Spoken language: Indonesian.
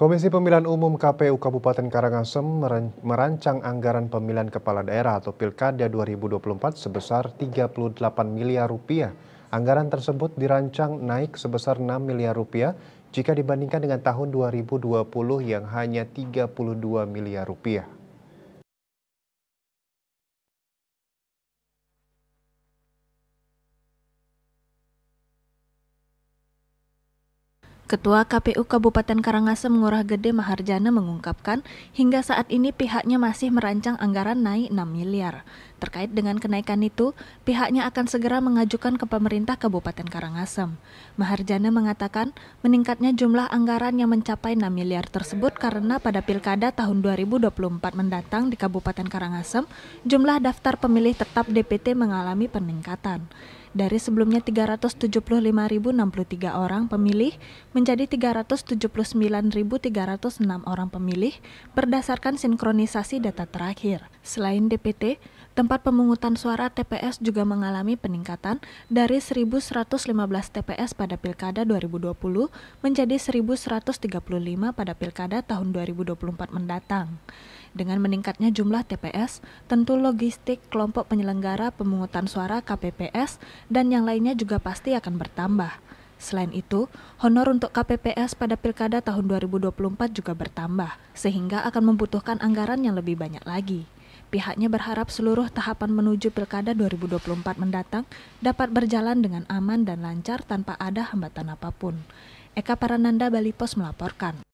Komisi Pemilihan Umum KPU Kabupaten Karangasem merancang anggaran pemilihan kepala daerah atau Pilkada 2024 sebesar 38 miliar rupiah. Anggaran tersebut dirancang naik sebesar 6 miliar rupiah jika dibandingkan dengan tahun 2020 yang hanya 32 miliar rupiah. Ketua KPU Kabupaten Karangasem Ngurah Gede Maharjana mengungkapkan hingga saat ini pihaknya masih merancang anggaran naik 6 miliar. Terkait dengan kenaikan itu, pihaknya akan segera mengajukan ke pemerintah Kabupaten Karangasem. Maharjana mengatakan meningkatnya jumlah anggaran yang mencapai 6 miliar tersebut karena pada Pilkada tahun 2024 mendatang di Kabupaten Karangasem, jumlah daftar pemilih tetap DPT mengalami peningkatan dari sebelumnya 375.063 orang pemilih menjadi 379.306 orang pemilih berdasarkan sinkronisasi data terakhir. Selain DPT, tempat pemungutan suara TPS juga mengalami peningkatan dari 1.115 TPS pada Pilkada 2020 menjadi 1.135 pada Pilkada tahun 2024 mendatang. Dengan meningkatnya jumlah TPS, tentu logistik kelompok penyelenggara pemungutan suara KPPS dan yang lainnya juga pasti akan bertambah. Selain itu, honor untuk KPPS pada Pilkada tahun 2024 juga bertambah, sehingga akan membutuhkan anggaran yang lebih banyak lagi. Pihaknya berharap seluruh tahapan menuju Pilkada 2024 mendatang dapat berjalan dengan aman dan lancar tanpa ada hambatan apa pun. Eka Parananda Bali Pos melaporkan.